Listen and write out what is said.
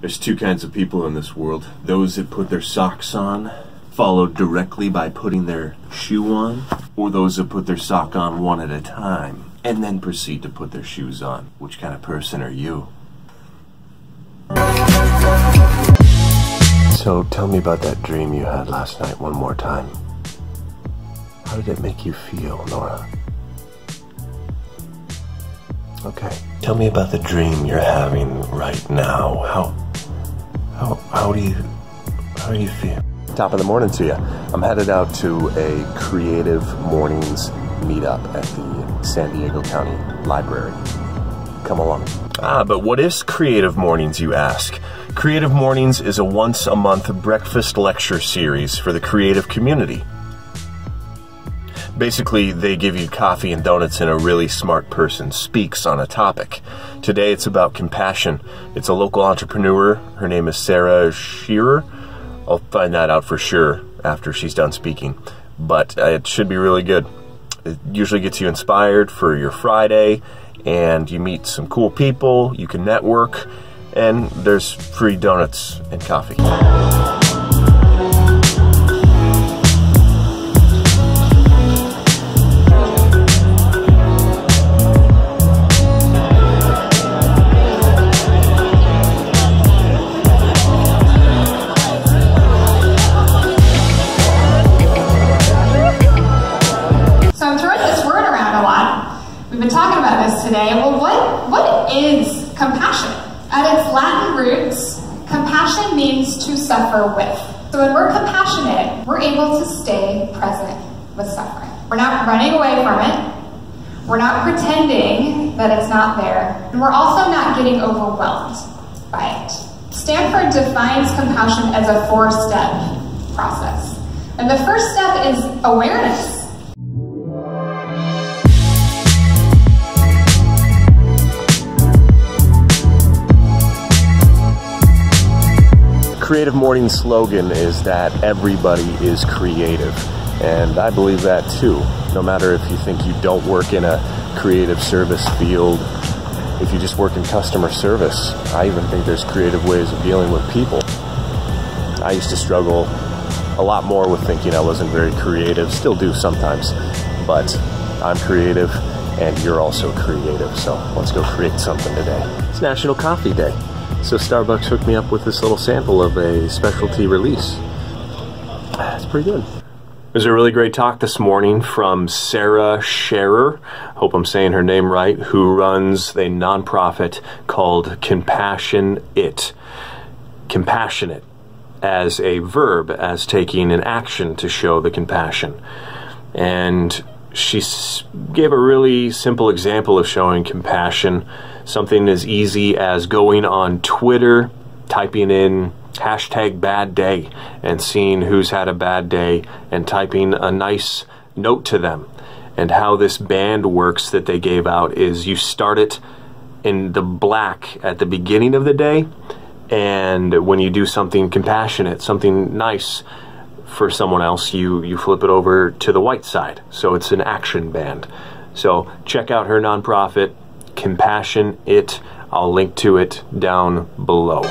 There's two kinds of people in this world those that put their socks on, followed directly by putting their shoe on, or those that put their sock on one at a time and then proceed to put their shoes on. Which kind of person are you? So tell me about that dream you had last night one more time. How did it make you feel, Nora? Okay. Tell me about the dream you're having right now. How how how do you how do you feel? Top of the morning to you. I'm headed out to a creative mornings meetup at the San Diego County Library. Come along. Ah, but what is Creative Mornings, you ask? Creative Mornings is a once a month breakfast lecture series for the creative community. Basically, they give you coffee and donuts, and a really smart person speaks on a topic. Today, it's about compassion. It's a local entrepreneur. Her name is Sara Schairer. I'll find that out for sure after she's done speaking. But uh, it should be really good. It usually gets you inspired for your Friday, and you meet some cool people, you can network, and there's free donuts and coffee. Is compassion? At its Latin roots, compassion means to suffer with. So when we're compassionate, we're able to stay present with suffering. We're not running away from it. We're not pretending that it's not there. And we're also not getting overwhelmed by it. Stanford defines compassion as a four step process. And the first step is awareness. Creative Morning slogan is that everybody is creative. And I believe that too. No matter if you think you don't work in a creative service field, if you just work in customer service, I even think there's creative ways of dealing with people. I used to struggle a lot more with thinking I wasn't very creative, still do sometimes, but I'm creative and you're also creative, so let's go create something today. It's National Coffee Day. So Starbucks hooked me up with this little sample of a specialty release. It's pretty good. There's a really great talk this morning from Sara Schairer, hope I'm saying her name right, who runs a nonprofit called Compassion It. Compassionate as a verb, as taking an action to show the compassion. And she gave a really simple example of showing compassion. Something as easy as going on Twitter, typing in hashtag bad day, and seeing who's had a bad day, and typing a nice note to them. And how this band works that they gave out is you start it in the black at the beginning of the day, and when you do something compassionate, something nice, for someone else, you you flip it over to the white side. So it's an action band. So check out her nonprofit, Compassion It. I'll link to it down below.